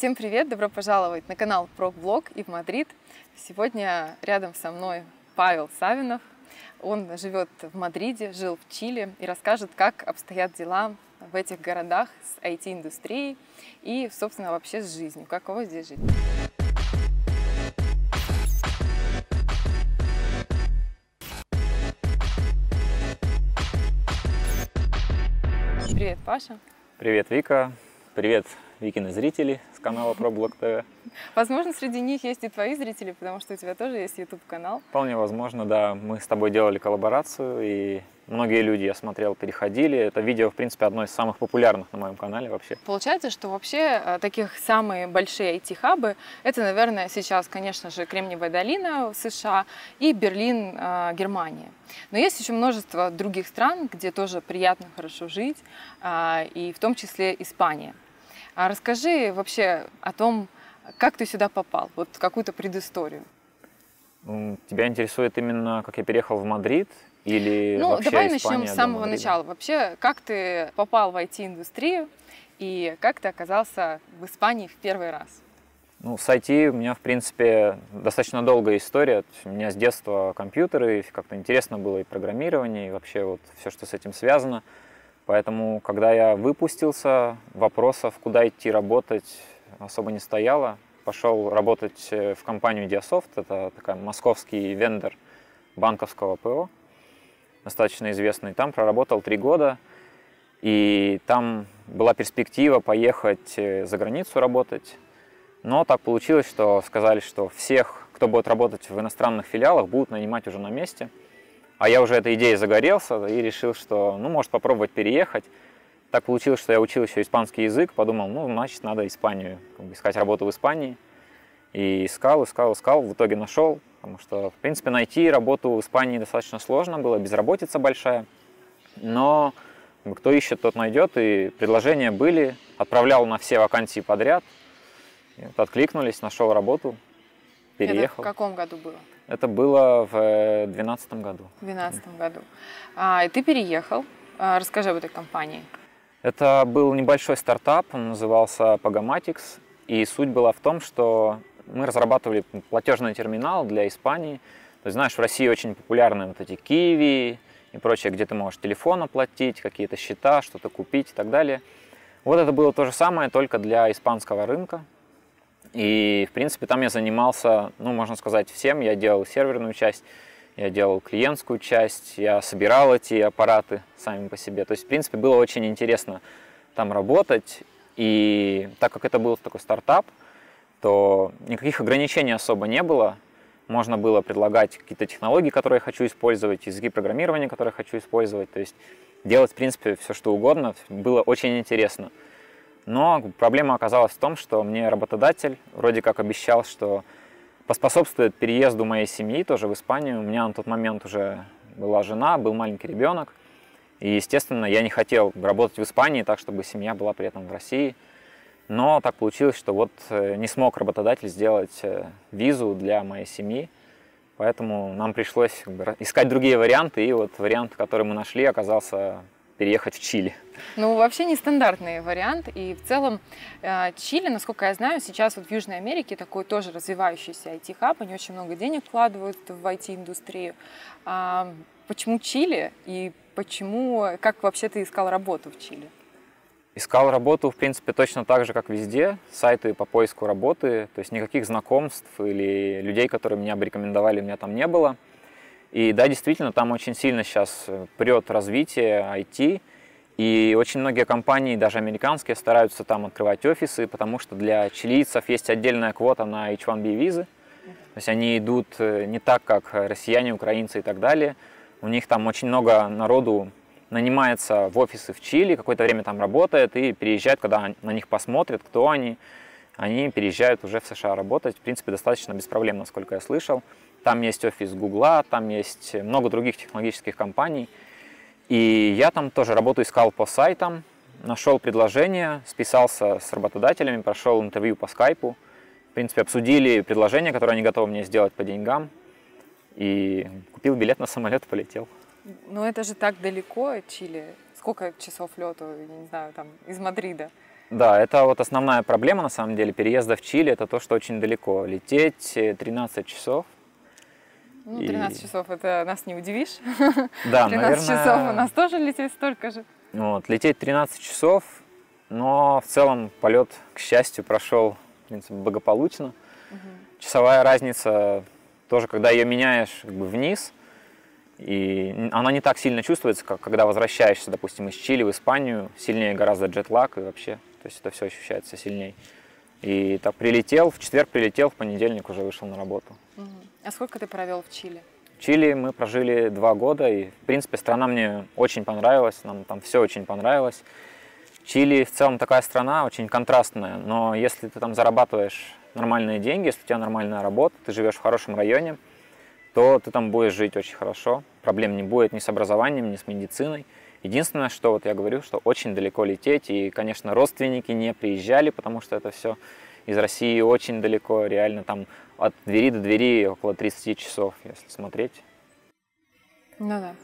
Всем привет! Добро пожаловать на канал ProBlog и в Мадрид. Сегодня рядом со мной Павел Савинов. Он живет в Мадриде, жил в Чили и расскажет, как обстоят дела в этих городах с IT-индустрией и, собственно, вообще с жизнью. Каково здесь жить? Привет, Паша. Привет, Вика. Привет, Викины зрители с канала ProBlog TV. Возможно, среди них есть и твои зрители, потому что у тебя тоже есть YouTube-канал. Вполне возможно, да. Мы с тобой делали коллаборацию, и многие люди, я смотрел, переходили. Это видео, в принципе, одно из самых популярных на моем канале вообще. Получается, что вообще э, таких самые большие IT-хабы, это, наверное, сейчас, конечно же, Кремниевая долина в США и Берлин, э, Германия. Но есть еще множество других стран, где тоже приятно, хорошо жить, э, и в том числе Испания. А расскажи вообще о том, как ты сюда попал, вот какую-то предысторию. Ну, тебя интересует именно, как я переехал в Мадрид или ну, вообще давай Испания начнем с самого Мадрида? начала. Вообще, как ты попал в IT-индустрию и как ты оказался в Испании в первый раз? Ну, с IT у меня, в принципе, достаточно долгая история. У меня с детства компьютеры, как-то интересно было и программирование, и вообще вот все, что с этим связано. Поэтому, когда я выпустился, вопросов, куда идти работать, особо не стояло. Пошел работать э, в компанию Diasoft, это такой московский вендор банковского ПО, достаточно известный. Там проработал три года, и там была перспектива поехать э, за границу работать. Но так получилось, что сказали, что всех, кто будет работать в иностранных филиалах, будут нанимать уже на месте. А я уже этой идеей загорелся и решил, что, ну, может, попробовать переехать. Так получилось, что я учил еще испанский язык, подумал, ну, значит, надо Испанию, как бы искать работу в Испании. И искал, искал, искал, в итоге нашел, потому что, в принципе, найти работу в Испании достаточно сложно было, безработица большая. Но кто ищет, тот найдет, и предложения были, отправлял на все вакансии подряд, вот откликнулись, нашел работу, Это переехал. в каком году было? Это было в 2012 году. В 2012 году. А, и ты переехал. А, расскажи об этой компании. Это был небольшой стартап, он назывался Pagomatics, и суть была в том, что мы разрабатывали платежный терминал для Испании. То есть, знаешь, в России очень популярны вот эти Киви и прочее, где ты можешь телефон оплатить, какие-то счета, что-то купить и так далее. Вот это было то же самое, только для испанского рынка. И, в принципе, там я занимался, ну, можно сказать, всем. Я делал серверную часть, я делал клиентскую часть, я собирал эти аппараты сами по себе. То есть, в принципе, было очень интересно там работать. И так как это был такой стартап, то никаких ограничений особо не было. Можно было предлагать какие-то технологии, которые я хочу использовать, языки программирования, которые я хочу использовать. То есть делать, в принципе, все что угодно. Было очень интересно. Но проблема оказалась в том, что мне работодатель вроде как обещал, что поспособствует переезду моей семьи тоже в Испанию. У меня на тот момент уже была жена, был маленький ребенок. И, естественно, я не хотел работать в Испании так, чтобы семья была при этом в России. Но так получилось, что вот э, не смог работодатель сделать э, визу для моей семьи. Поэтому нам пришлось искать другие варианты. И вот вариант, который мы нашли, оказался переехать в Чили. Ну, вообще нестандартный вариант. И в целом э, Чили, насколько я знаю, сейчас вот в Южной Америке такой тоже развивающийся IT-хаб. Они очень много денег вкладывают в IT-индустрию. А почему Чили и почему, как вообще ты искал работу в Чили? Искал работу, в принципе, точно так же, как везде. Сайты по поиску работы, то есть никаких знакомств или людей, которые меня бы рекомендовали, у меня там не было. И да, действительно, там очень сильно сейчас прет развитие IT, и очень многие компании, даже американские, стараются там открывать офисы, потому что для чилийцев есть отдельная квота на H1B визы. То есть они идут э, не так, как россияне, украинцы и так далее. У них там очень много народу нанимается в офисы в Чили, какое-то время там работает и переезжает, когда на них посмотрят, кто они, они переезжают уже в США работать. В принципе, достаточно без проблем, насколько я слышал. Там есть офис Гугла, там есть много других технологических компаний. И я там тоже работу искал по сайтам, нашел предложение, списался с работодателями, прошел интервью по скайпу. В принципе, обсудили предложение, которое они готовы мне сделать по деньгам. И купил билет на самолет полетел. Ну, это же так далеко, Чили. Сколько часов лету, я не знаю, там, из Мадрида? Да, это вот основная проблема на самом деле переезда в Чили, это то, что очень далеко. Лететь 13 часов. Ну, 13 и... часов это нас не удивишь. Да, 13 наверное... часов у нас тоже лететь столько же. Вот, лететь 13 часов, но в целом полет, к счастью, прошел в принципе, благополучно. Угу. Часовая разница тоже, когда ее меняешь как бы, вниз, и она не так сильно чувствуется, как когда возвращаешься, допустим, из Чили в Испанию, сильнее гораздо джетлаг и вообще, то есть это все ощущается сильнее. И так прилетел, в четверг прилетел, в понедельник уже вышел на работу. А сколько ты провел в Чили? В Чили мы прожили два года, и, в принципе, страна мне очень понравилась, нам там все очень понравилось. Чили в целом такая страна очень контрастная, но если ты там зарабатываешь нормальные деньги, если у тебя нормальная работа, ты живешь в хорошем районе, то ты там будешь жить очень хорошо. Проблем не будет ни с образованием, ни с медициной. Единственное, что вот я говорю, что очень далеко лететь, и, конечно, родственники не приезжали, потому что это все из России очень далеко, реально там от двери до двери около 30 часов, если смотреть. Ну да.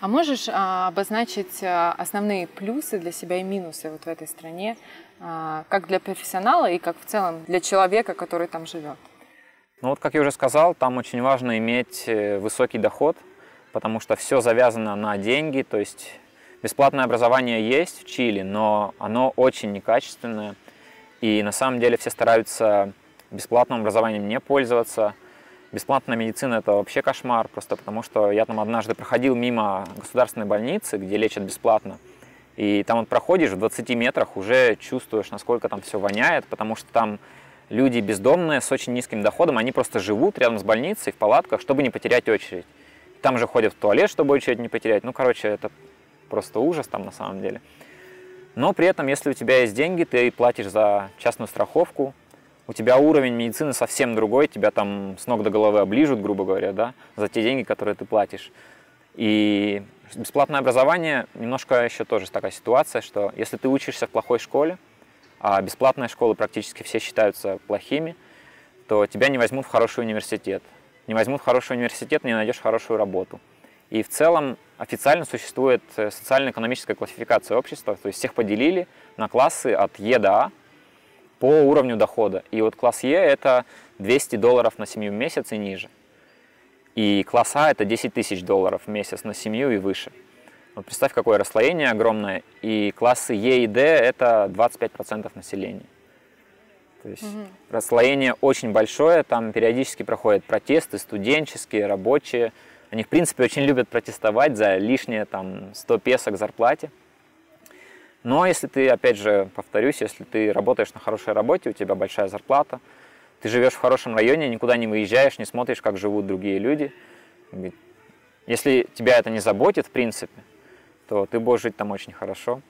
А можешь а, обозначить а, основные плюсы для себя и минусы вот в этой стране, а, как для профессионала и как в целом для человека, который там живет? Ну вот, как я уже сказал, там очень важно иметь э, высокий доход, потому что все завязано на деньги, то есть бесплатное образование есть в Чили, но оно очень некачественное, и на самом деле все стараются бесплатным образованием не пользоваться. Бесплатная медицина – это вообще кошмар, просто потому что я там однажды проходил мимо государственной больницы, где лечат бесплатно, и там вот проходишь в 20 метрах, уже чувствуешь, насколько там все воняет, потому что там люди бездомные с очень низким доходом, они просто живут рядом с больницей в палатках, чтобы не потерять очередь. Там же ходят в туалет, чтобы очередь не потерять. Ну, короче, это просто ужас там на самом деле. Но при этом, если у тебя есть деньги, ты платишь за частную страховку, у тебя уровень медицины совсем другой, тебя там с ног до головы оближут, грубо говоря, да, за те деньги, которые ты платишь. И бесплатное образование, немножко еще тоже такая ситуация, что если ты учишься в плохой школе, а бесплатные школы практически все считаются плохими, то тебя не возьмут в хороший университет. Не возьмут в хороший университет, не найдешь хорошую работу. И в целом официально существует э, социально-экономическая классификация общества, то есть всех поделили на классы от Е до А по уровню дохода. И вот класс Е это 200 долларов на семью в месяц и ниже. И класс А это 10 тысяч долларов в месяц на семью и выше. Вот представь, какое расслоение огромное. И классы Е и Д это 25% населения. То есть угу. расслоение очень большое, там периодически проходят протесты, студенческие, рабочие. Они, в принципе, очень любят протестовать за лишние там 100 песо к зарплате. Но если ты, опять же, повторюсь, если ты работаешь на хорошей работе, у тебя большая зарплата, ты живешь в хорошем районе, никуда не выезжаешь, не смотришь, как живут другие люди. Если тебя это не заботит, в принципе, то ты будешь жить там очень хорошо.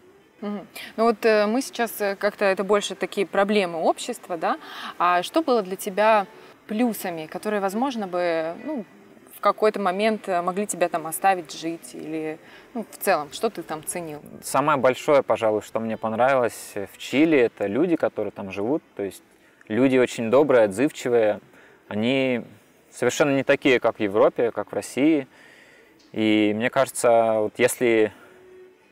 Ну вот э, мы сейчас э, как-то это больше такие проблемы общества, да? А что было для тебя плюсами, которые, возможно, бы ну, в какой-то момент э, могли тебя там оставить жить или ну, в целом, что ты там ценил? Самое большое, пожалуй, что мне понравилось в Чили, это люди, которые там живут. То есть люди очень добрые, отзывчивые. Они совершенно не такие, как в Европе, как в России. И мне кажется, вот если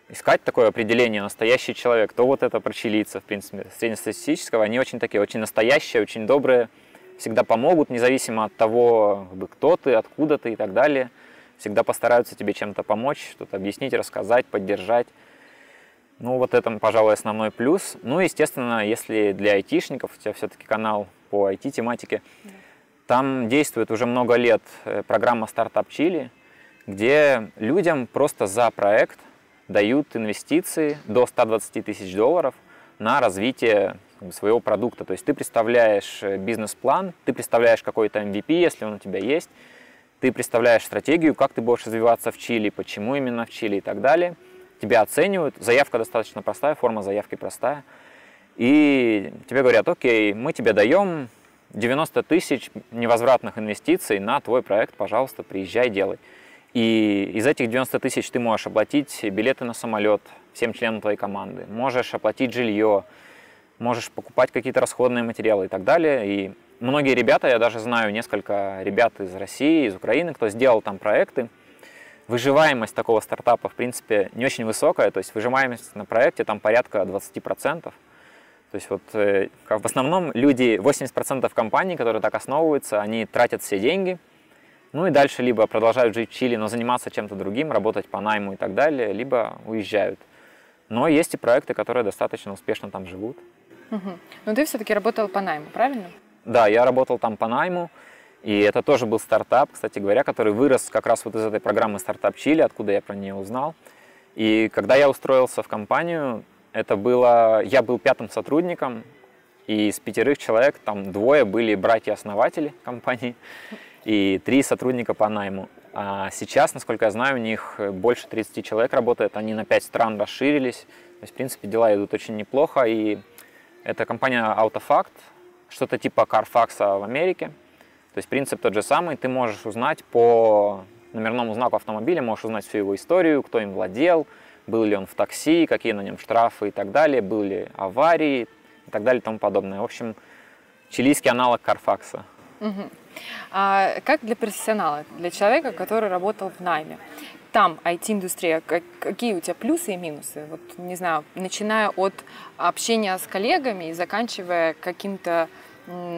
искать такое определение «настоящий человек», то вот это про чилийцев, в принципе, среднестатистического. Они очень такие, очень настоящие, очень добрые, всегда помогут, независимо от того, кто ты, откуда ты и так далее. Всегда постараются тебе чем-то помочь, что-то объяснить, рассказать, поддержать. Ну, вот это, пожалуй, основной плюс. Ну, естественно, если для айтишников, у тебя все-таки канал по IT-тематике, да. там действует уже много лет э, программа «Стартап Чили», где людям просто за проект дают инвестиции до 120 тысяч долларов на развитие своего продукта. То есть ты представляешь э, бизнес-план, ты представляешь какой-то MVP, если он у тебя есть, ты представляешь стратегию, как ты будешь развиваться в Чили, почему именно в Чили и так далее. Тебя оценивают, заявка достаточно простая, форма заявки простая. И тебе говорят, окей, мы тебе даем 90 тысяч невозвратных инвестиций на твой проект, пожалуйста, приезжай, делай. И из этих 90 тысяч ты можешь оплатить билеты на самолет всем членам твоей команды, можешь оплатить жилье, можешь покупать какие-то расходные материалы и так далее. И многие ребята, я даже знаю несколько ребят из России, из Украины, кто сделал там проекты. Выживаемость такого стартапа, в принципе, не очень высокая, то есть выживаемость на проекте там порядка 20%. То есть вот э, в основном люди, 80% компаний, которые так основываются, они тратят все деньги, ну и дальше либо продолжают жить в Чили, но заниматься чем-то другим, работать по найму и так далее, либо уезжают. Но есть и проекты, которые достаточно успешно там живут. Угу. Но ты все-таки работал по найму, правильно? Да, я работал там по найму, и это тоже был стартап, кстати говоря, который вырос как раз вот из этой программы «Стартап Чили», откуда я про нее узнал. И когда я устроился в компанию, это было, я был пятым сотрудником, и из пятерых человек там двое были братья-основатели компании и три сотрудника по найму. А сейчас, насколько я знаю, у них больше 30 человек работает, они на 5 стран расширились. То есть, в принципе, дела идут очень неплохо. И это компания Autofact, что-то типа Carfax в Америке. То есть принцип тот же самый, ты можешь узнать по номерному знаку автомобиля, можешь узнать всю его историю, кто им владел, был ли он в такси, какие на нем штрафы и так далее, были ли аварии и так далее и тому подобное. В общем, чилийский аналог Карфакса. Угу. А как для профессионала, для человека, который работал в найме? Там IT-индустрия, какие у тебя плюсы и минусы? Вот, не знаю, начиная от общения с коллегами и заканчивая каким-то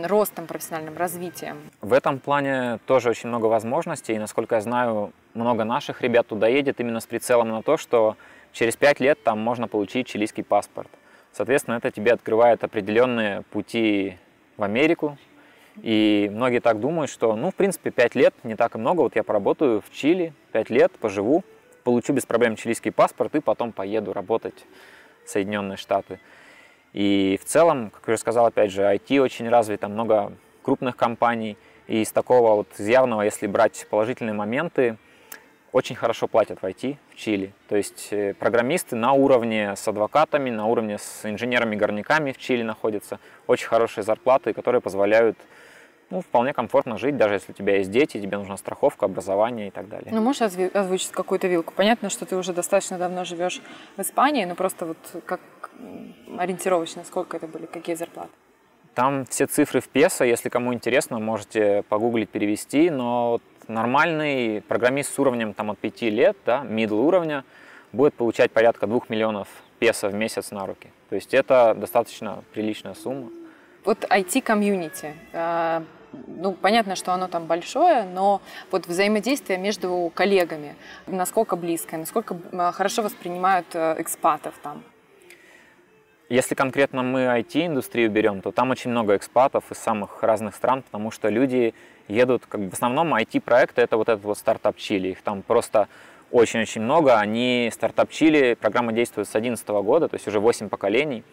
ростом, профессиональным развитием? В этом плане тоже очень много возможностей. И, насколько я знаю, много наших ребят туда едет именно с прицелом на то, что через пять лет там можно получить чилийский паспорт. Соответственно, это тебе открывает определенные пути в Америку, и многие так думают, что, ну, в принципе, 5 лет не так и много. Вот я поработаю в Чили 5 лет, поживу, получу без проблем чилийский паспорт и потом поеду работать в Соединенные Штаты. И в целом, как я уже сказал, опять же, IT очень развито, много крупных компаний. И из такого вот из явного, если брать положительные моменты, очень хорошо платят в IT в Чили. То есть э, программисты на уровне с адвокатами, на уровне с инженерами-горняками в Чили находятся. Очень хорошие зарплаты, которые позволяют ну, вполне комфортно жить, даже если у тебя есть дети, тебе нужна страховка, образование и так далее. Ну, можешь озвучить какую-то вилку? Понятно, что ты уже достаточно давно живешь в Испании, но просто вот как ориентировочно, сколько это были, какие зарплаты? Там все цифры в песо, если кому интересно, можете погуглить, перевести, но вот нормальный программист с уровнем там, от 5 лет, да, middle уровня, будет получать порядка 2 миллионов песо в месяц на руки. То есть это достаточно приличная сумма. Вот IT-комьюнити, ну, понятно, что оно там большое, но вот взаимодействие между коллегами, насколько близкое, насколько а, хорошо воспринимают э, экспатов там? Если конкретно мы IT-индустрию берем, то там очень много экспатов из самых разных стран, потому что люди едут, как в основном IT-проекты, это вот этот вот стартап Чили, их там просто очень-очень много, они, стартап Чили, программа действует с 2011 года, то есть уже 8 поколений,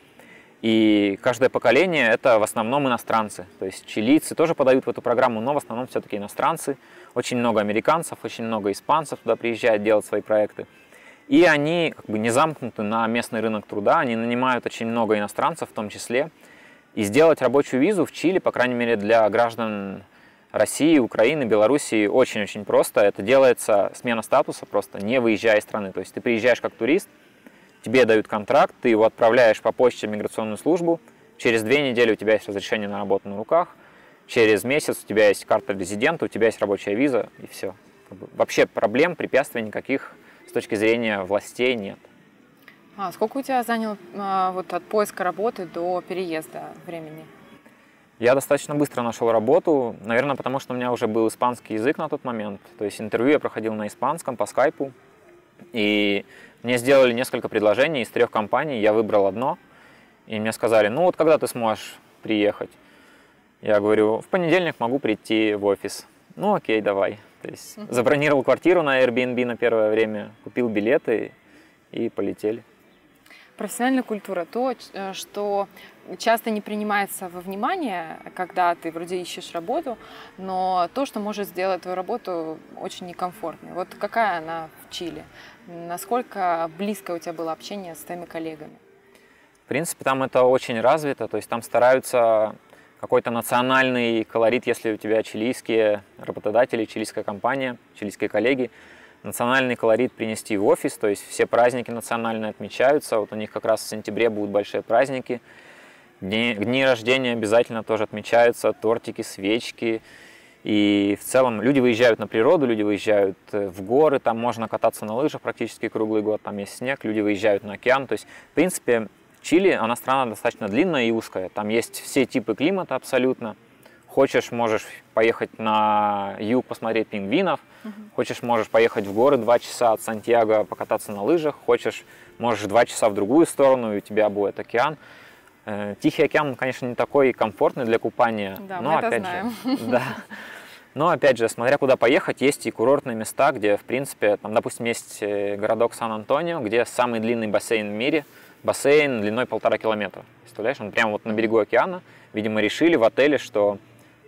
и каждое поколение это в основном иностранцы. То есть чилийцы тоже подают в эту программу, но в основном все-таки иностранцы. Очень много американцев, очень много испанцев туда приезжают делать свои проекты. И они как бы не замкнуты на местный рынок труда, они нанимают очень много иностранцев в том числе. И сделать рабочую визу в Чили, по крайней мере для граждан России, Украины, Белоруссии очень-очень просто. Это делается смена статуса просто, не выезжая из страны. То есть ты приезжаешь как турист – тебе дают контракт, ты его отправляешь по почте в миграционную службу, через две недели у тебя есть разрешение на работу на руках, через месяц у тебя есть карта резидента, у тебя есть рабочая виза, и все. Вообще проблем, препятствий никаких с точки зрения властей нет. А сколько у тебя занял а, вот от поиска работы до переезда времени? Я достаточно быстро нашел работу, наверное, потому что у меня уже был испанский язык на тот момент. То есть интервью я проходил на испанском по скайпу. И мне сделали несколько предложений из трех компаний, я выбрал одно, и мне сказали, ну вот когда ты сможешь приехать? Я говорю, в понедельник могу прийти в офис. Ну окей, давай. То есть забронировал квартиру на Airbnb на первое время, купил билеты и полетели. Профессиональная культура, то, э, что часто не принимается во внимание, когда ты вроде ищешь работу, но то, что может сделать твою работу очень некомфортной. Вот какая она в Чили? Насколько близко у тебя было общение с твоими коллегами? В принципе, там это очень развито, то есть там стараются какой-то национальный колорит, если у тебя чилийские работодатели, чилийская компания, чилийские коллеги, национальный колорит принести в офис, то есть все праздники национальные отмечаются, вот у них как раз в сентябре будут большие праздники, дни, дни рождения обязательно тоже отмечаются, тортики, свечки, и в целом люди выезжают на природу, люди выезжают э, в горы, там можно кататься на лыжах практически круглый год, там есть снег, люди выезжают на океан, то есть в принципе Чили, она страна достаточно длинная и узкая. Там есть все типы климата абсолютно. Хочешь, можешь поехать на юг посмотреть пингвинов. Угу. Хочешь, можешь поехать в горы два часа от Сантьяго покататься на лыжах. Хочешь, можешь два часа в другую сторону, и у тебя будет океан. Э, Тихий океан, конечно, не такой комфортный для купания. Да, но мы опять это знаем. же, да. Но опять же, смотря куда поехать, есть и курортные места, где, в принципе, там, допустим, есть э, городок Сан-Антонио, где самый длинный бассейн в мире, бассейн длиной полтора километра. Представляешь, он прямо вот на берегу океана. Видимо, решили в отеле, что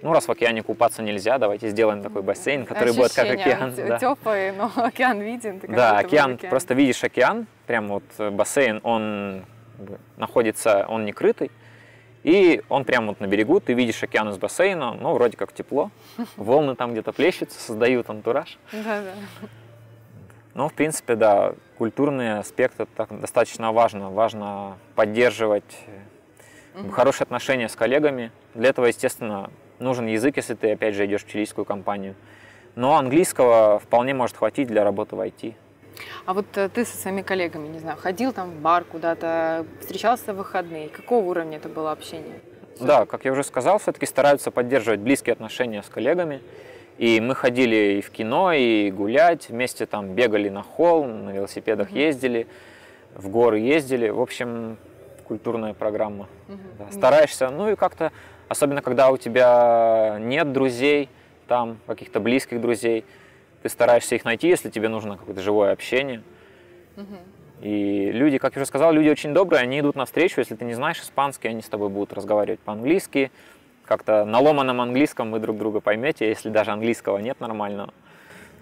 ну, раз в океане купаться нельзя, давайте сделаем такой бассейн, который будет как океан. Да. Теплый, но океан виден. Да, океан, океан, просто видишь океан, прям вот э, бассейн, он находится, он не крытый, и он прямо вот на берегу, ты видишь океан из бассейна, ну, вроде как тепло, волны там где-то плещутся, создают антураж. Да, да. Ну, в принципе, да, культурный аспект это достаточно важно. Важно поддерживать угу. хорошие отношения с коллегами. Для этого, естественно, нужен язык, если ты, опять же, идешь в чилийскую компанию. Но английского вполне может хватить для работы в IT. А вот э, ты со своими коллегами, не знаю, ходил там в бар куда-то, встречался в выходные. Какого уровня это было общение? Да, как я уже сказал, все-таки стараются поддерживать близкие отношения с коллегами. И мы ходили и в кино, и гулять, вместе там бегали на холм, на велосипедах mm-hmm. ездили, в горы ездили. В общем, культурная программа. Mm-hmm. Да. Стараешься, ну и как-то, особенно когда у тебя нет друзей, там каких-то близких друзей, ты стараешься их найти, если тебе нужно какое-то живое общение. Угу. И люди, как я уже сказал, люди очень добрые, они идут навстречу, если ты не знаешь испанский, они с тобой будут разговаривать по-английски, как-то на ломаном английском вы друг друга поймете, если даже английского нет нормального.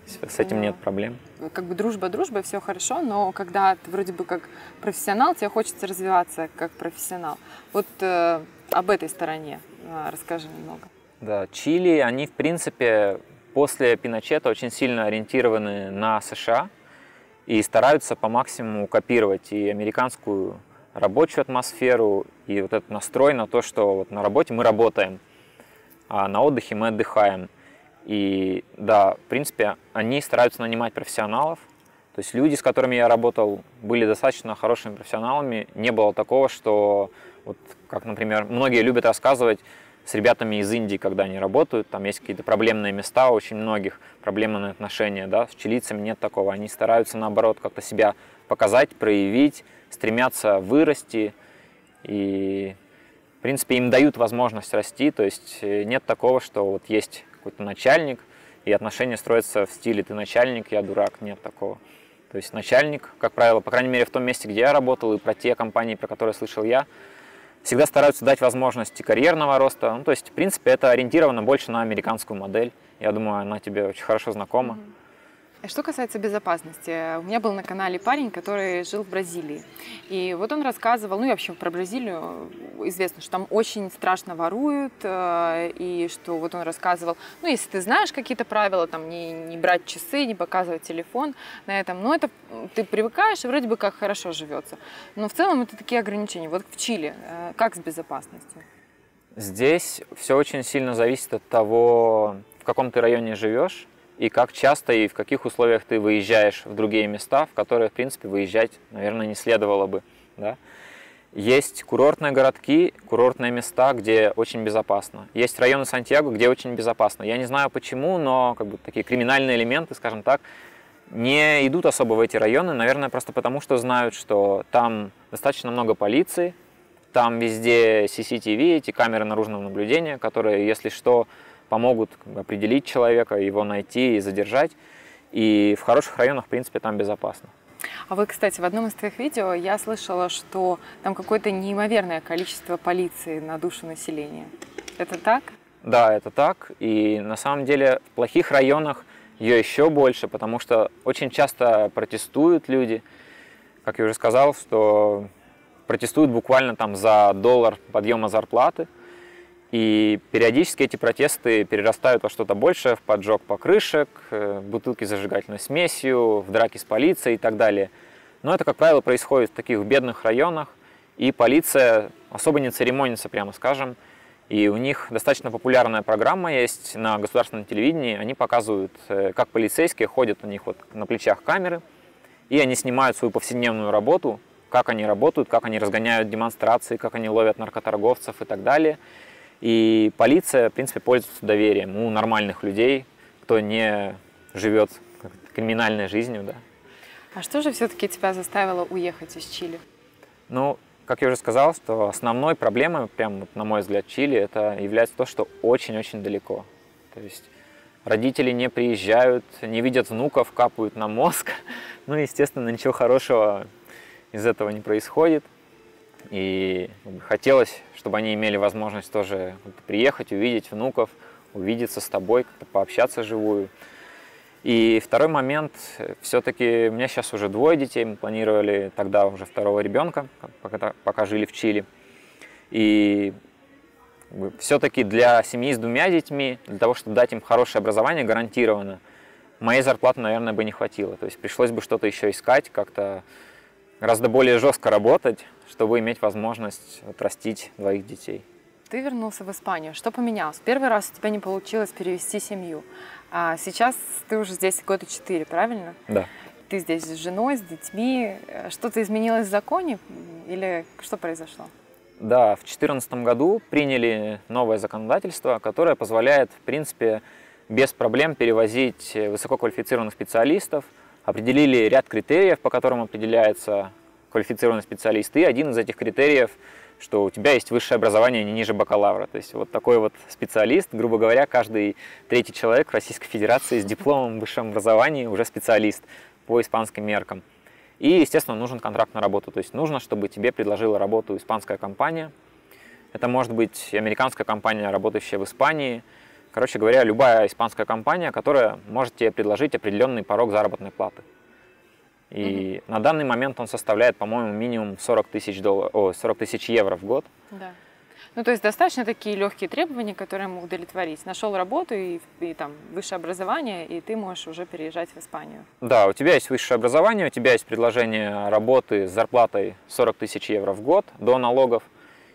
С этим нет проблем. Как бы дружба, дружба, все хорошо, но когда ты вроде бы как профессионал, тебе хочется развиваться как профессионал. Вот э, об этой стороне э, расскажи немного. Да, Чили, они в принципе после Пиночета очень сильно ориентированы на США и стараются по максимуму копировать и американскую рабочую атмосферу, и вот этот настрой на то, что вот на работе мы работаем, а на отдыхе мы отдыхаем. И да, в принципе, они стараются нанимать профессионалов. То есть люди, с которыми я работал, были достаточно хорошими профессионалами. Не было такого, что, вот, как, например, многие любят рассказывать, с ребятами из Индии, когда они работают, там есть какие-то проблемные места, очень многих проблемные отношения, да, с чилийцами нет такого, они стараются наоборот как-то себя показать, проявить, стремятся вырасти, и в принципе им дают возможность расти, то есть э, нет такого, что вот есть какой-то начальник, и отношения строятся в стиле «ты начальник, я дурак», нет такого. То есть начальник, как правило, по крайней мере в том месте, где я работал, и про те компании, про которые слышал я, всегда стараются дать возможности карьерного роста. Ну, то есть, в принципе, это ориентировано больше на американскую модель. Я думаю, она тебе очень хорошо знакома. Mm-hmm. Что касается безопасности, у меня был на канале парень, который жил в Бразилии. И вот он рассказывал, ну и вообще про Бразилию известно, что там очень страшно воруют, э, и что вот он рассказывал, ну если ты знаешь какие-то правила, там не, не брать часы, не показывать телефон на этом, ну это ты привыкаешь, и вроде бы как хорошо живется. Но в целом это такие ограничения. Вот в Чили, э, как с безопасностью? Здесь все очень сильно зависит от того, в каком ты районе живешь и как часто и в каких условиях ты выезжаешь в другие места, в которые, в принципе, выезжать, наверное, не следовало бы. Да? Есть курортные городки, курортные места, где очень безопасно. Есть районы Сантьяго, где очень безопасно. Я не знаю почему, но как бы такие криминальные элементы, скажем так, не идут особо в эти районы, наверное, просто потому, что знают, что там достаточно много полиции, там везде CCTV, эти камеры наружного наблюдения, которые, если что, помогут определить человека, его найти и задержать. И в хороших районах, в принципе, там безопасно. А вы, кстати, в одном из твоих видео я слышала, что там какое-то неимоверное количество полиции на душу населения. Это так? Да, это так. И на самом деле в плохих районах ее еще больше, потому что очень часто протестуют люди. Как я уже сказал, что протестуют буквально там за доллар подъема зарплаты. И периодически эти протесты перерастают во что-то большее, в поджог покрышек, э, бутылки с зажигательной смесью, в драки с полицией и так далее. Но это, как правило, происходит в таких бедных районах, и полиция особо не церемонится, прямо скажем. И у них достаточно популярная программа есть на государственном телевидении. Они показывают, э, как полицейские ходят, у них вот на плечах камеры, и они снимают свою повседневную работу, как они работают, как они разгоняют демонстрации, как они ловят наркоторговцев и так далее. И полиция, в принципе, пользуется доверием у нормальных людей, кто не живет криминальной жизнью, да. А что же все-таки тебя заставило уехать из Чили? Ну, как я уже сказал, что основной проблемой, прям на мой взгляд, Чили, это является то, что очень-очень далеко. То есть родители не приезжают, не видят внуков, капают на мозг. Ну, естественно, ничего хорошего из этого не происходит. И хотелось, чтобы они имели возможность тоже приехать, увидеть внуков, увидеться с тобой, как-то пообщаться живую. И второй момент, все-таки у меня сейчас уже двое детей, мы планировали тогда уже второго ребенка, пока, пока жили в Чили. И все-таки для семьи с двумя детьми, для того, чтобы дать им хорошее образование гарантированно, моей зарплаты, наверное, бы не хватило. То есть пришлось бы что-то еще искать, как-то гораздо более жестко работать, чтобы иметь возможность отрастить двоих детей. Ты вернулся в Испанию. Что поменялось? Первый раз у тебя не получилось перевести семью. А сейчас ты уже здесь года четыре, правильно? Да. Ты здесь с женой, с детьми. Что-то изменилось в законе или что произошло? Да, в 2014 году приняли новое законодательство, которое позволяет, в принципе, без проблем перевозить высококвалифицированных специалистов. Определили ряд критериев, по которым определяется квалифицированный специалист. И один из этих критериев – что у тебя есть высшее образование не ниже бакалавра. То есть вот такой вот специалист, грубо говоря, каждый третий человек в Российской Федерации с дипломом высшем образовании уже специалист по испанским меркам. И, естественно, нужен контракт на работу. То есть нужно, чтобы тебе предложила работу испанская компания. Это может быть американская компания, работающая в Испании. Короче говоря, любая испанская компания, которая может тебе предложить определенный порог заработной платы. И угу. на данный момент он составляет, по-моему, минимум 40 тысяч, долларов, о, 40 тысяч евро в год. Да. Ну, то есть достаточно такие легкие требования, которые могут удовлетворить. Нашел работу и, и там высшее образование, и ты можешь уже переезжать в Испанию. Да, у тебя есть высшее образование, у тебя есть предложение работы с зарплатой 40 тысяч евро в год до налогов,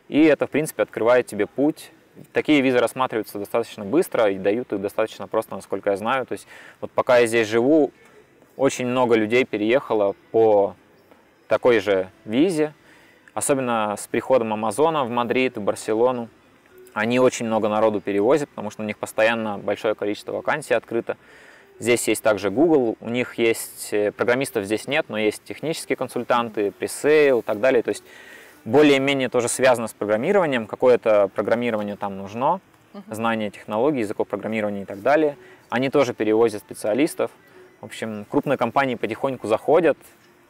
и это, в принципе, открывает тебе путь. Такие визы рассматриваются достаточно быстро и дают их достаточно просто, насколько я знаю. То есть вот пока я здесь живу, очень много людей переехало по такой же визе, особенно с приходом Амазона в Мадрид, в Барселону. Они очень много народу перевозят, потому что у них постоянно большое количество вакансий открыто. Здесь есть также Google, у них есть, э, программистов здесь нет, но есть технические консультанты, presale и так далее. То есть более-менее тоже связано с программированием, какое-то программирование там нужно, знание технологий, языков программирования и так далее. Они тоже перевозят специалистов. В общем, крупные компании потихоньку заходят,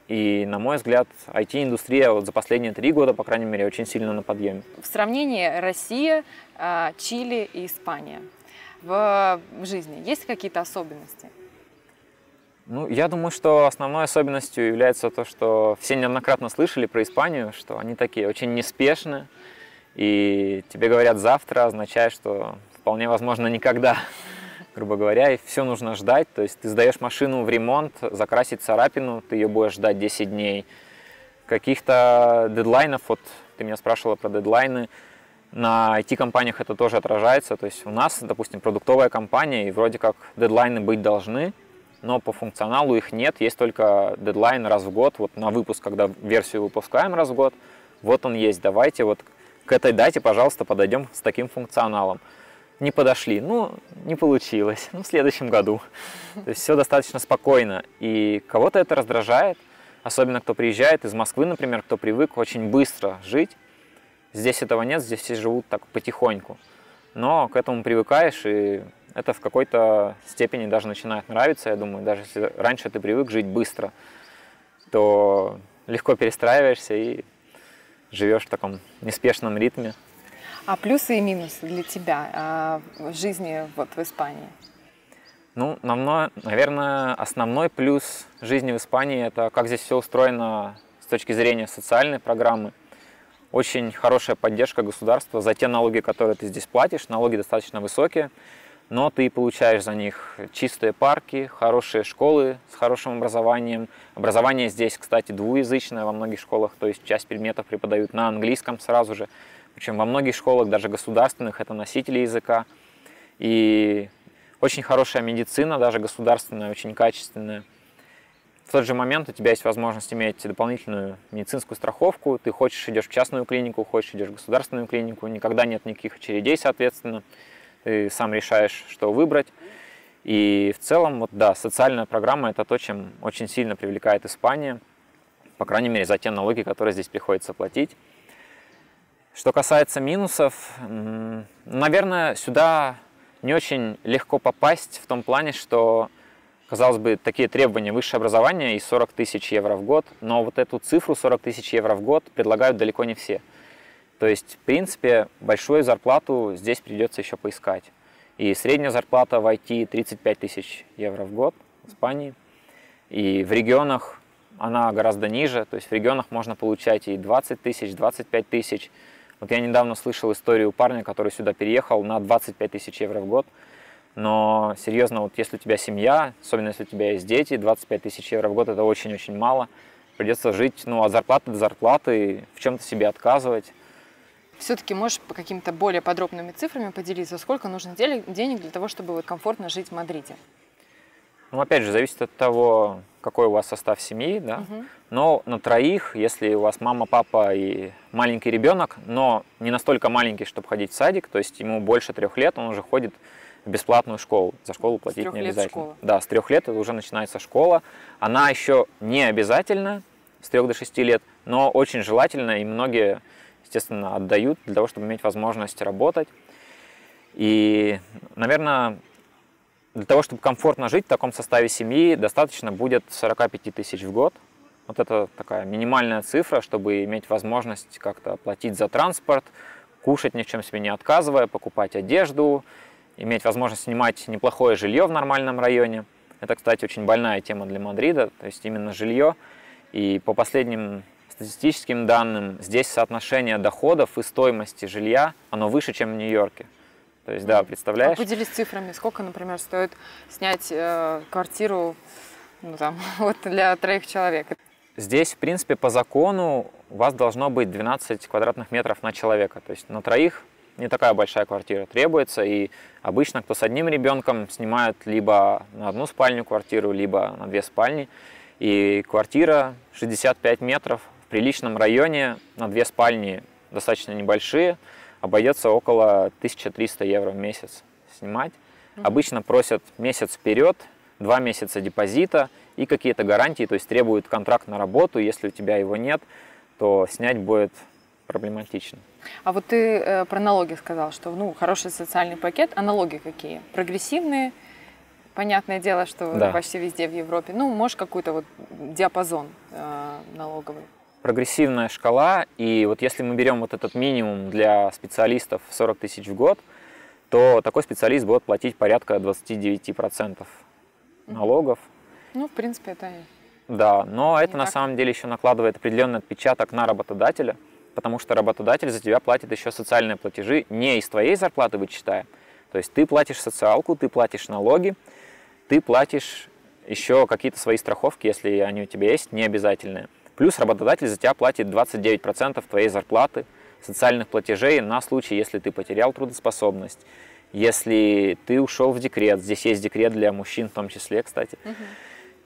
и, на мой взгляд, IT-индустрия вот за последние три года, по крайней мере, очень сильно на подъеме. В сравнении Россия, а, Чили и Испания в жизни есть какие-то особенности? Ну, я думаю, что основной особенностью является то, что все неоднократно слышали про Испанию, что они такие очень неспешные, и тебе говорят завтра, означает, что вполне возможно никогда грубо говоря, и все нужно ждать. То есть ты сдаешь машину в ремонт, закрасить царапину, ты ее будешь ждать 10 дней. Каких-то дедлайнов, вот ты меня спрашивала про дедлайны, на IT-компаниях это тоже отражается. То есть у нас, допустим, продуктовая компания, и вроде как дедлайны быть должны, но по функционалу их нет. Есть только дедлайн раз в год, вот на выпуск, когда версию выпускаем раз в год, вот он есть. Давайте вот к этой дате, пожалуйста, подойдем с таким функционалом не подошли. Ну, не получилось. Ну, в следующем году. То есть все достаточно спокойно. И кого-то это раздражает, особенно кто приезжает из Москвы, например, кто привык очень быстро жить. Здесь этого нет, здесь все живут так потихоньку. Но к этому привыкаешь, и это в какой-то степени даже начинает нравиться, я думаю. Даже если раньше ты привык жить быстро, то легко перестраиваешься и живешь в таком неспешном ритме. А плюсы и минусы для тебя а, в жизни вот в Испании? Ну, наверное, основной плюс жизни в Испании – это как здесь все устроено с точки зрения социальной программы. Очень хорошая поддержка государства за те налоги, которые ты здесь платишь. Налоги достаточно высокие, но ты получаешь за них чистые парки, хорошие школы с хорошим образованием. Образование здесь, кстати, двуязычное во многих школах, то есть часть предметов преподают на английском сразу же. Причем во многих школах, даже государственных, это носители языка. И очень хорошая медицина, даже государственная, очень качественная. в тот же момент у тебя есть возможность иметь дополнительную медицинскую страховку. Ты хочешь, идешь в частную клинику, хочешь, идешь в государственную клинику. Никогда нет никаких очередей, соответственно. Ты сам решаешь, что выбрать. И в целом, вот да, социальная программа – это то, чем очень сильно привлекает Испания. По крайней мере, за те налоги, которые здесь приходится платить. Что касается минусов, наверное, сюда не очень легко попасть в том плане, что казалось бы, такие требования высшее образование и 40 тысяч евро в год, но вот эту цифру 40 тысяч евро в год предлагают далеко не все. То есть, в принципе, большую зарплату здесь придется еще поискать. И средняя зарплата в IT 35 тысяч евро в год в Испании. И в регионах она гораздо ниже, то есть в регионах можно получать и 20 тысяч, 25 тысяч. Вот я недавно слышал историю парня, который сюда переехал на 25 тысяч евро в год. Но серьезно, вот если у тебя семья, особенно если у тебя есть дети, 25 тысяч евро в год это очень-очень мало. Придется жить ну, от зарплаты до зарплаты, в чем-то себе отказывать. Все-таки можешь по каким-то более подробными цифрами поделиться, сколько нужно денег для того, чтобы комфортно жить в Мадриде? Ну, опять же, зависит от того, какой у вас состав семьи, да. Угу. Но на троих, если у вас мама, папа и маленький ребенок, но не настолько маленький, чтобы ходить в садик, то есть ему больше трех лет, он уже ходит в бесплатную школу. За школу платить не обязательно. Школа. Да, с трех лет это уже начинается школа. Она еще не обязательна с трех до шести лет, но очень желательно, и многие, естественно, отдают для того, чтобы иметь возможность работать. И, наверное, для того, чтобы комфортно жить в таком составе семьи, достаточно будет 45 тысяч в год. Вот это такая минимальная цифра, чтобы иметь возможность как-то платить за транспорт, кушать ни в чем себе не отказывая, покупать одежду, иметь возможность снимать неплохое жилье в нормальном районе. Это, кстати, очень больная тема для Мадрида, то есть именно жилье. И по последним статистическим данным, здесь соотношение доходов и стоимости жилья, оно выше, чем в Нью-Йорке. То есть, да, представляешь? А поделись цифрами, сколько, например, стоит снять э, квартиру ну, там, вот для троих человек? Здесь, в принципе, по закону у вас должно быть 12 квадратных метров на человека. То есть на троих не такая большая квартира требуется, и обычно кто с одним ребенком снимают либо на одну спальню квартиру, либо на две спальни. И квартира 65 метров в приличном районе на две спальни достаточно небольшие, обойдется около 1300 евро в месяц снимать. Обычно просят месяц вперед, два месяца депозита и какие-то гарантии, то есть требуют контракт на работу, если у тебя его нет, то снять будет проблематично. А вот ты э, про налоги сказал, что ну, хороший социальный пакет. А налоги какие? Прогрессивные? Понятное дело, что да. почти везде в Европе. Ну, можешь какой-то вот диапазон э, налоговый? Прогрессивная шкала. И вот если мы берем вот этот минимум для специалистов 40 тысяч в год, то такой специалист будет платить порядка 29% налогов. Ну, в принципе, это да, но это на самом деле еще накладывает определенный отпечаток на работодателя, потому что работодатель за тебя платит еще социальные платежи не из твоей зарплаты вычитая. То есть ты платишь социалку, ты платишь налоги, ты платишь еще какие-то свои страховки, если они у тебя есть, не обязательные. Плюс работодатель за тебя платит 29% твоей зарплаты социальных платежей на случай, если ты потерял трудоспособность, если ты ушел в декрет. Здесь есть декрет для мужчин в том числе, кстати. Угу.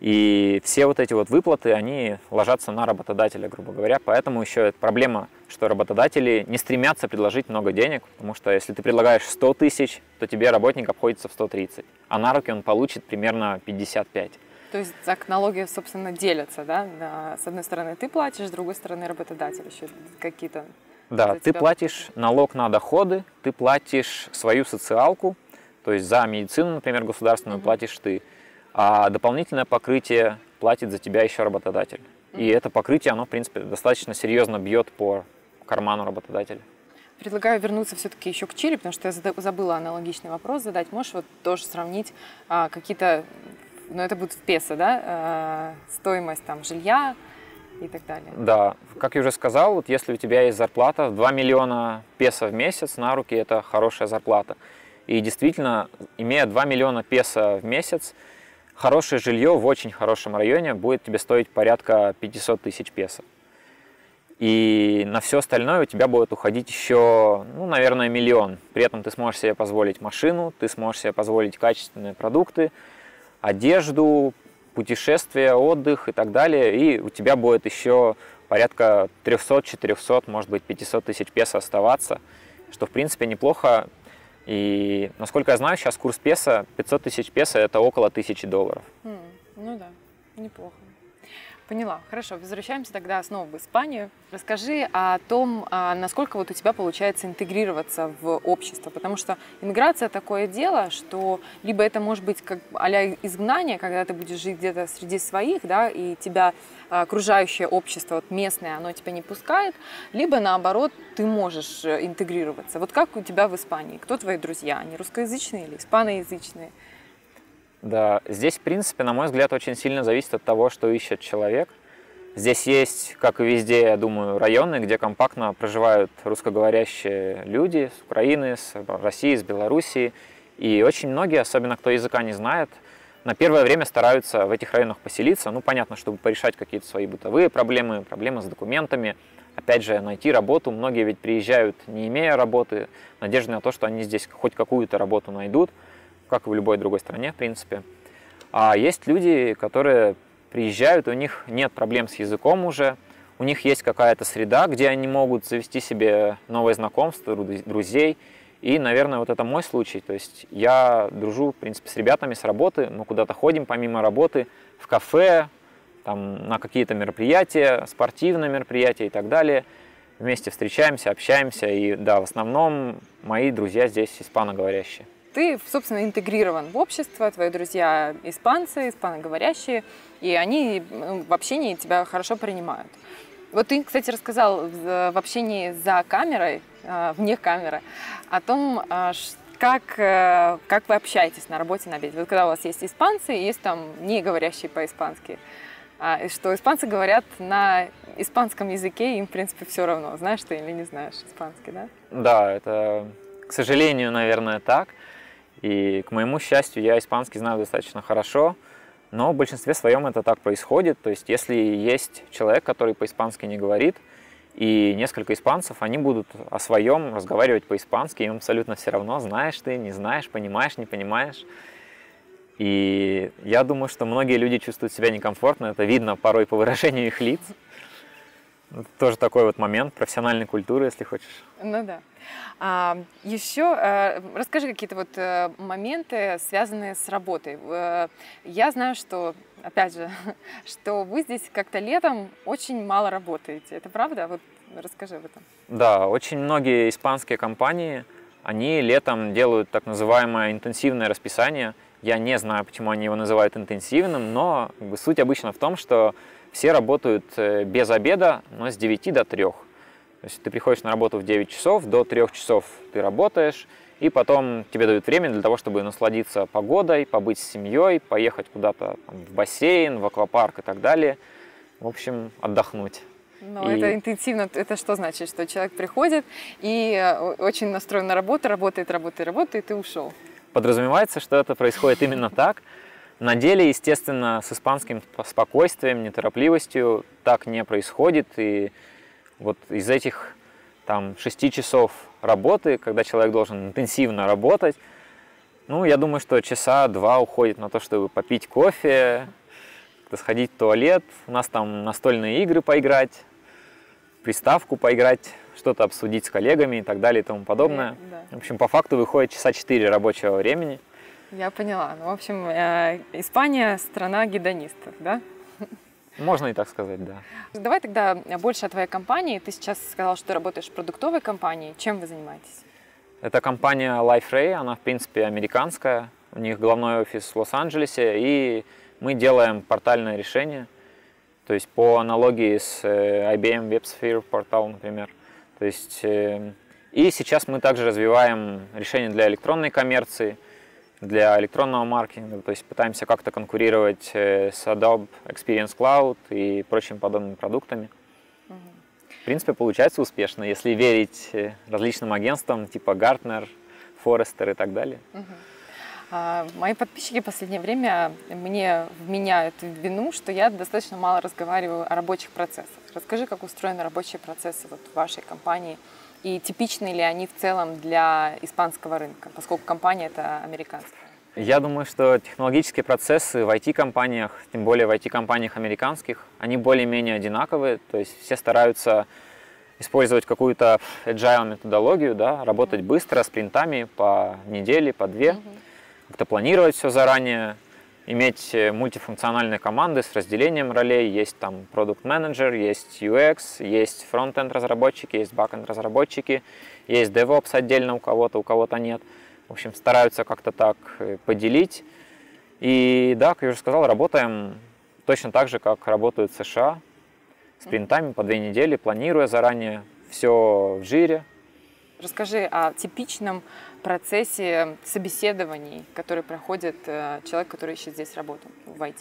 И все вот эти вот выплаты, они ложатся на работодателя, грубо говоря. Поэтому еще проблема, что работодатели не стремятся предложить много денег, потому что если ты предлагаешь 100 тысяч, то тебе работник обходится в 130, а на руки он получит примерно 55. То есть так налоги, собственно, делятся, да? С одной стороны ты платишь, с другой стороны работодатель еще какие-то... Да, ты платишь налог на доходы, ты платишь свою социалку, то есть за медицину, например, государственную угу. платишь ты а дополнительное покрытие платит за тебя еще работодатель. И это покрытие, оно, в принципе, достаточно серьезно бьет по карману работодателя. Предлагаю вернуться все-таки еще к Чили, потому что я забыла аналогичный вопрос задать. Можешь вот тоже сравнить а, какие-то, ну это будет в песо, да, а, стоимость там жилья и так далее? Да, как я уже сказал, вот если у тебя есть зарплата 2 миллиона песо в месяц, на руки это хорошая зарплата. И действительно, имея 2 миллиона песо в месяц, хорошее жилье в очень хорошем районе будет тебе стоить порядка 500 тысяч песо. И на все остальное у тебя будет уходить еще, ну, наверное, миллион. При этом ты сможешь себе позволить машину, ты сможешь себе позволить качественные продукты, одежду, путешествия, отдых и так далее, и у тебя будет еще порядка 300, 400, может быть 500 тысяч песо оставаться, что в принципе неплохо. И насколько я знаю, сейчас курс песо, 500 тысяч песо это около 1000 долларов. Mm, ну да, неплохо. Поняла. Хорошо, возвращаемся тогда снова в Испанию. Расскажи о том, а, насколько вот у тебя получается интегрироваться в общество, потому что иммиграция такое дело, что либо это может быть как а изгнание, когда ты будешь жить где-то среди своих, да, и тебя а, окружающее общество, вот местное, оно тебя не пускает, либо наоборот, ты можешь э, интегрироваться. Вот как у тебя в Испании? Кто твои друзья? Они русскоязычные или испаноязычные? Да, здесь, в принципе, на мой взгляд, очень сильно зависит от того, что ищет человек. Здесь есть, как и везде, я думаю, районы, где компактно проживают русскоговорящие люди с Украины, с России, с Белоруссии. И очень многие, особенно кто языка не знает, на первое время стараются в этих районах поселиться. Ну, понятно, чтобы порешать какие-то свои бытовые проблемы, проблемы с документами. Опять же, найти работу. Многие ведь приезжают, не имея работы, надежды на то, что они здесь хоть какую-то работу найдут как и в любой другой стране, в принципе. А есть люди, которые приезжают, у них нет проблем с языком уже, у них есть какая-то среда, где они могут завести себе новые знакомства, друзей. И, наверное, вот это мой случай. То есть я дружу, в принципе, с ребятами с работы, мы куда-то ходим помимо работы, в кафе, там, на какие-то мероприятия, спортивные мероприятия и так далее. Вместе встречаемся, общаемся. И да, в основном мои друзья здесь испаноговорящие ты, собственно, интегрирован в общество, твои друзья испанцы, испаноговорящие, и они в общении тебя хорошо принимают. Вот ты, кстати, рассказал в общении за камерой, а, вне камеры, о том, а, как, э, как вы общаетесь на работе на обеде. Вот когда у вас есть испанцы, есть там не говорящие по-испански. А, что испанцы говорят на испанском языке, им, в принципе, все равно, знаешь ты или не знаешь испанский, да? Да, это, к сожалению, наверное, так. И, к моему счастью, я испанский знаю достаточно хорошо, но в большинстве своем это так происходит. То есть, если есть человек, который по-испански не говорит, и несколько испанцев, они будут о своем разговаривать по-испански, им абсолютно все равно, знаешь ты, не знаешь, понимаешь, не понимаешь. И я думаю, что многие люди чувствуют себя некомфортно, это видно порой по выражению их лиц. Это тоже такой вот момент профессиональной культуры, если хочешь. Ну да. А, еще а, расскажи какие-то вот а, моменты, связанные с работой. А, я знаю, что, опять же, что вы здесь как-то летом очень мало работаете. Это правда? Вот расскажи об этом. Да, очень многие испанские компании, они летом делают так называемое интенсивное расписание. Я не знаю, почему они его называют интенсивным, но суть обычно в том, что все работают э, без обеда, но с 9 до 3. То есть ты приходишь на работу в 9 часов, до 3 часов ты работаешь, и потом тебе дают время для того, чтобы насладиться погодой, побыть с семьей, поехать куда-то в бассейн, в аквапарк и так далее. В общем, отдохнуть. Ну, и... это интенсивно, это что значит? Что человек приходит и э, очень настроен на работу, работает, работает, работает и ушел. Подразумевается, что это происходит именно так. На деле, естественно, с испанским спокойствием, неторопливостью так не происходит. И вот из этих там 6 часов работы, когда человек должен интенсивно работать, ну, я думаю, что часа два уходит на то, чтобы попить кофе, сходить в туалет, у нас там настольные игры поиграть, приставку поиграть, что-то обсудить с коллегами и так далее и тому подобное. Да. В общем, по факту выходит часа 4 рабочего времени. Я поняла. Ну, в общем, э, Испания страна гедонистов, да? Можно и так сказать, да. Давай тогда больше о твоей компании. Ты сейчас сказал, что ты работаешь в продуктовой компании. Чем вы занимаетесь? Это компания LifeRay, она, в принципе, американская. У них головной офис в Лос-Анджелесе, и мы делаем портальное решение. То есть по аналогии с э, IBM WebSphere портал, например. То есть, э, и сейчас мы также развиваем решения для электронной коммерции – для электронного маркетинга, то есть пытаемся как-то конкурировать э, с Adobe Experience Cloud и прочими подобными продуктами. Угу. В принципе, получается успешно, если верить э, различным агентствам типа Gartner, Forrester и так далее. Угу. А, мои подписчики в последнее время мне вменяют в вину, что я достаточно мало разговариваю о рабочих процессах. Расскажи, как устроены рабочие процессы вот в вашей компании – и типичны ли они в целом для испанского рынка, поскольку компания это американская? Я думаю, что технологические процессы в IT-компаниях, тем более в IT-компаниях американских, они более-менее одинаковые. То есть все стараются использовать какую-то agile-методологию, да, работать быстро, спринтами по неделе, по две, mm-hmm. как-то планировать все заранее, иметь э, мультифункциональные команды с разделением ролей. Есть там product manager есть UX, есть front-end разработчики, есть back-end разработчики, есть DevOps отдельно у кого-то, у кого-то нет. В общем, стараются как-то так э, поделить. И да, как я уже сказал, работаем точно так же, как работают в США, с принтами по две недели, планируя заранее все в жире. Расскажи о типичном процессе собеседований, который проходит э, человек, который ищет здесь работу в IT.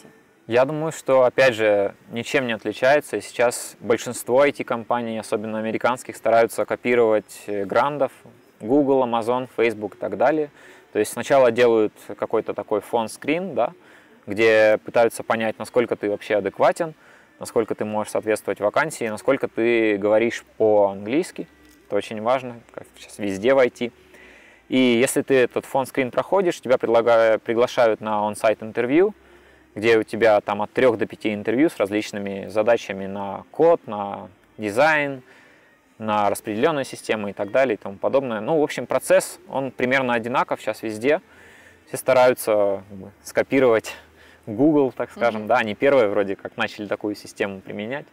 Я думаю, что, опять же, ничем не отличается. сейчас большинство IT-компаний, особенно американских, стараются копировать э, грандов, Google, Amazon, Facebook и так далее. То есть сначала делают какой-то такой фон-скрин, да, где пытаются понять, насколько ты вообще адекватен, насколько ты можешь соответствовать вакансии, насколько ты говоришь по-английски. Это очень важно, как сейчас везде в IT. И если ты этот фон-скрин проходишь, тебя приглашают на он-сайт интервью, где у тебя там от 3 до 5 интервью с различными задачами на код, на дизайн, на распределенные системы и так далее и тому подобное. Ну, в общем, процесс, он примерно одинаков сейчас везде. Все стараются скопировать Google, так скажем, mm-hmm. да, они первые вроде как начали такую систему применять.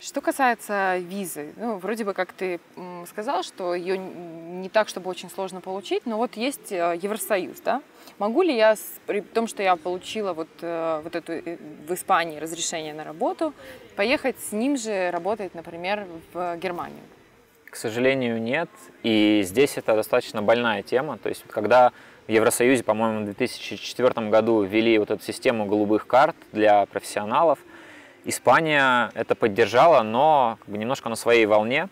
Что касается визы, ну, вроде бы, как ты сказал, что ее не так, чтобы очень сложно получить, но вот есть э, Евросоюз, да? Могу ли я, при том, что я получила вот, э, вот эту э, в Испании разрешение на работу, поехать с ним же работать, например, в Германию? К сожалению, нет. И здесь это достаточно больная тема. То есть, когда в Евросоюзе, по-моему, в 2004 году ввели вот эту систему голубых карт для профессионалов, Испания это поддержала, но немножко на своей волне,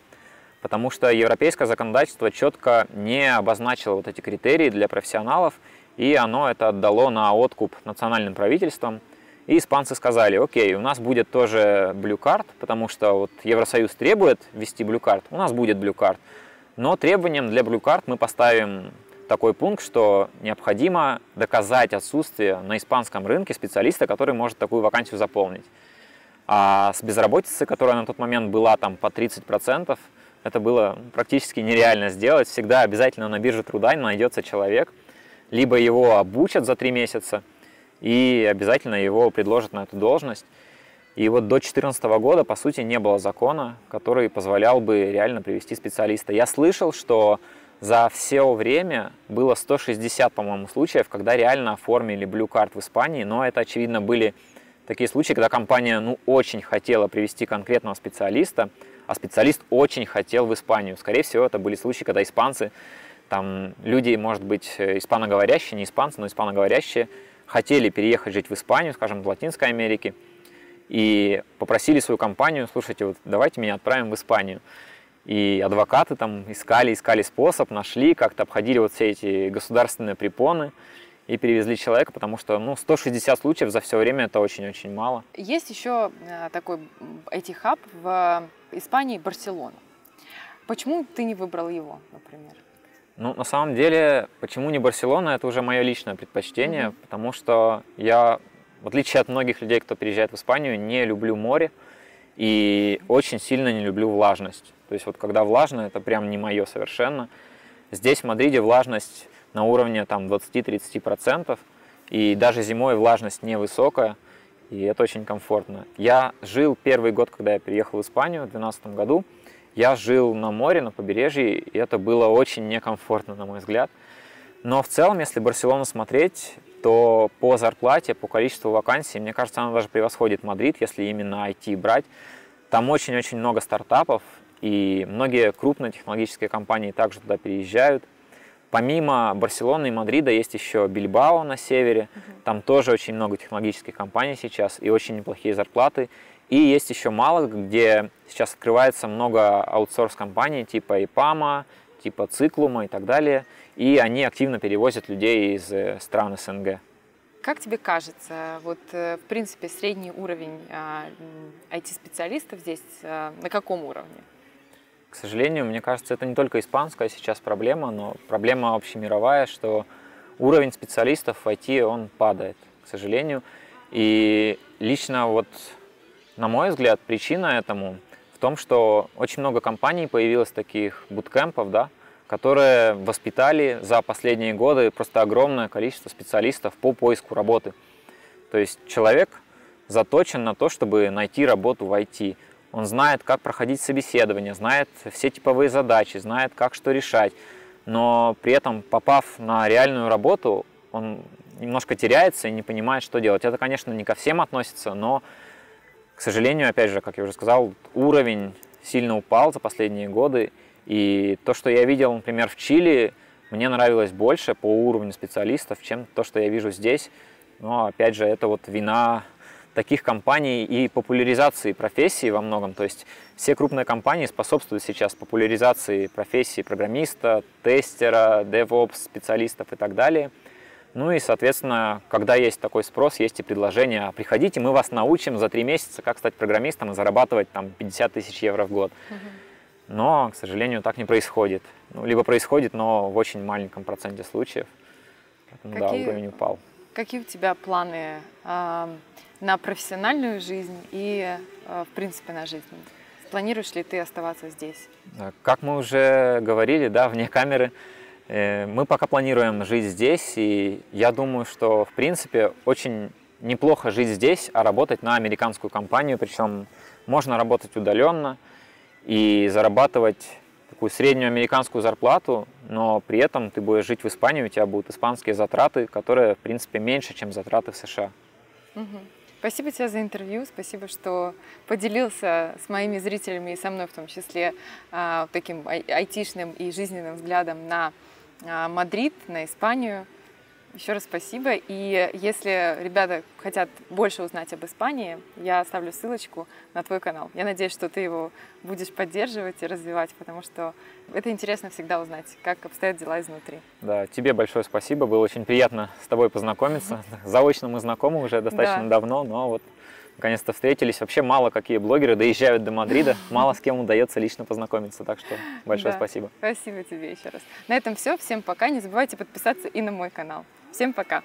потому что европейское законодательство четко не обозначило вот эти критерии для профессионалов, и оно это отдало на откуп национальным правительствам. И испанцы сказали, окей, у нас будет тоже Card, потому что вот Евросоюз требует ввести Card, у нас будет Card. Но требованием для Card мы поставим такой пункт, что необходимо доказать отсутствие на испанском рынке специалиста, который может такую вакансию заполнить. А с безработицей, которая на тот момент была там по 30%, это было практически нереально сделать. Всегда обязательно на бирже труда найдется человек, либо его обучат за три месяца, и обязательно его предложат на эту должность. И вот до 2014 года, по сути, не было закона, который позволял бы реально привести специалиста. Я слышал, что за все время было 160, по-моему, случаев, когда реально оформили Blue Card в Испании, но это, очевидно, были такие случаи, когда компания ну, очень хотела привести конкретного специалиста, а специалист очень хотел в Испанию. Скорее всего, это были случаи, когда испанцы, там люди, может быть, испаноговорящие, не испанцы, но испаноговорящие, хотели переехать жить в Испанию, скажем, в Латинской Америке, и попросили свою компанию, слушайте, вот давайте меня отправим в Испанию. И адвокаты там искали, искали способ, нашли, как-то обходили вот все эти государственные препоны, и перевезли человека, потому что ну, 160 случаев за все время это очень-очень мало. Есть еще э, такой IT-хаб в Испании, Барселона. Почему ты не выбрал его, например? Ну, на самом деле, почему не Барселона, это уже мое личное предпочтение, mm-hmm. потому что я, в отличие от многих людей, кто приезжает в Испанию, не люблю море и очень сильно не люблю влажность. То есть вот когда влажно, это прям не мое совершенно. Здесь, в Мадриде, влажность на уровне там 20-30%, и даже зимой влажность невысокая, и это очень комфортно. Я жил первый год, когда я приехал в Испанию в 2012 году, я жил на море, на побережье, и это было очень некомфортно, на мой взгляд. Но в целом, если Барселону смотреть, то по зарплате, по количеству вакансий, мне кажется, она даже превосходит Мадрид, если именно IT брать. Там очень-очень много стартапов, и многие крупные технологические компании также туда переезжают – Помимо Барселоны и Мадрида есть еще Бильбао на севере. Угу. Там тоже очень много технологических компаний сейчас и очень неплохие зарплаты. И есть еще мало, где сейчас открывается много аутсорс-компаний типа ИПАМа, типа Циклума и так далее. И они активно перевозят людей из э, стран СНГ. Как тебе кажется, вот э, в принципе средний уровень IT-специалистов а, здесь э, на каком уровне? К сожалению, мне кажется, это не только испанская сейчас проблема, но проблема общемировая, что уровень специалистов в IT, он падает, к сожалению. И лично вот, на мой взгляд, причина этому в том, что очень много компаний появилось таких буткемпов, да, которые воспитали за последние годы просто огромное количество специалистов по поиску работы. То есть человек заточен на то, чтобы найти работу в IT. Он знает, как проходить собеседование, знает все типовые задачи, знает, как что решать. Но при этом, попав на реальную работу, он немножко теряется и не понимает, что делать. Это, конечно, не ко всем относится, но, к сожалению, опять же, как я уже сказал, уровень сильно упал за последние годы. И то, что я видел, например, в Чили, мне нравилось больше по уровню специалистов, чем то, что я вижу здесь. Но, опять же, это вот вина таких компаний и популяризации профессии во многом. То есть все крупные компании способствуют сейчас популяризации профессии программиста, тестера, DevOps, специалистов и так далее. Ну и, соответственно, когда есть такой спрос, есть и предложение, приходите, мы вас научим за три месяца, как стать программистом и зарабатывать там 50 тысяч евро в год. Но, к сожалению, так не происходит. Ну, либо происходит, но в очень маленьком проценте случаев. Поэтому, какие, да, уровень упал. Какие у тебя планы э, на профессиональную жизнь и, э, в принципе, на жизнь? Планируешь ли ты оставаться здесь? Как мы уже говорили, да, вне камеры, Э, мы пока планируем жить здесь, и я думаю, что, в принципе, очень неплохо жить здесь, а работать на американскую компанию, причем можно работать удаленно и зарабатывать такую среднюю американскую зарплату, но при этом ты будешь жить в Испании, у тебя будут испанские затраты, которые, в принципе, меньше, чем затраты в США. Угу. Спасибо тебе за интервью, спасибо, что поделился с моими зрителями и со мной в том числе а, таким айтишным и жизненным взглядом на а, Мадрид, на Испанию. Еще раз спасибо. И если ребята хотят больше узнать об Испании, я оставлю ссылочку на твой канал. Я надеюсь, что ты его будешь поддерживать и развивать, потому что это интересно всегда узнать, как обстоят дела изнутри. Да, тебе большое спасибо. Было очень приятно с тобой познакомиться. Заочно мы знакомы уже достаточно да. давно, но вот наконец-то встретились. Вообще мало какие блогеры доезжают до Мадрида, мало с кем удается лично познакомиться, так что большое да, спасибо. Спасибо тебе еще раз. На этом все, всем пока, не забывайте подписаться и на мой канал. Всем пока!